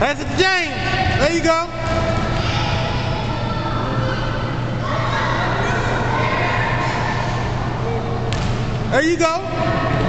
That's it, James. There you go. There you go.